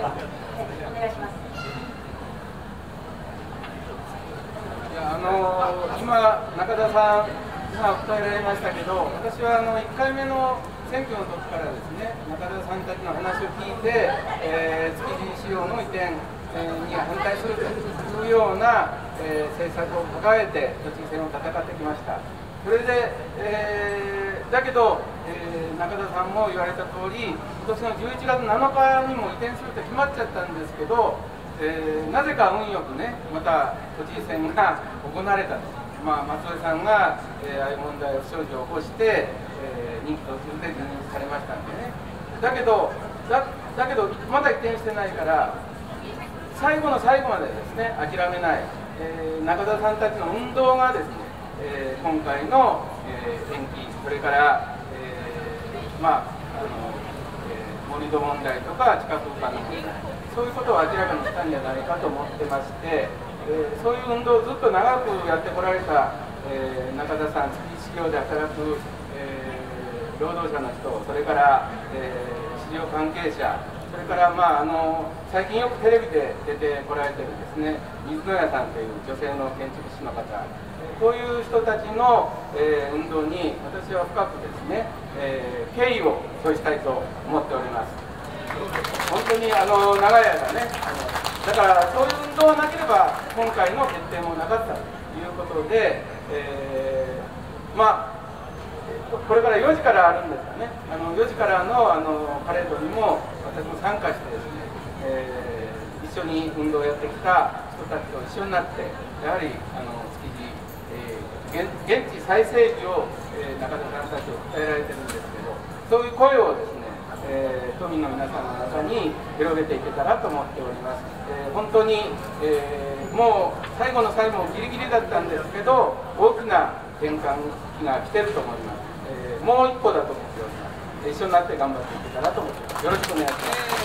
あの今、中田さんが訴えられましたけど、私はあの1回目の選挙の時からですね、中田さんたちの話を聞いて、えー、築地使用の移転に反対するというような、えー、政策を掲げて都知事選を戦ってきました。それで、えー、だけど、えー、中田さんも言われた通り、今年の11月7日にも移転すると決まっちゃったんですけど、えー、なぜか運よくね、また都知事選が行われたと、まあ、松尾さんが、えー、ああいう問題を不祥事を起こして、えー、任期途中で辞任されましたんでね、だけど、だだけど、まだ移転してないから、最後の最後までですね諦めない、えー、中田さんたちの運動がですね、えー、今回の、えー、延期、それから、まああのえ盛り土問題とか地下空間の問題、そういうことを明らかにしたんじゃないかと思ってまして、えそういう運動をずっと長くやってこられた、え中田さん、築地市業で働く、え労働者の人、それから、え市場関係者、それから、まあ、あの最近よくテレビで出てこられてるですね水野屋さんという女性の建築士の方こういう人たちの、えー、運動に私は深くですね、えー、敬意を表したいと思っております。本当にあの長い間ねあのだからそういう運動がなければ今回の決定もなかったということで、えー、まあこれから4時からあるんですがね、あの4時からのあのパレードにも私も参加してですね、えー、一緒に運動をやってきた人たちと一緒になって、やはりあの築地、えー、現地再整備を、えー、中田さんたちを訴えられてるんですけど、そういう声をですね、えー、都民の皆さんの中に広げていけたらと思っております。えー、本当に、えー、もう最後の最後ギリギリだったんですけど、大きな転換期が来てると思います。もう一個だと思っております。一緒になって頑張っていけたらと思ってます。よろしくお願いします。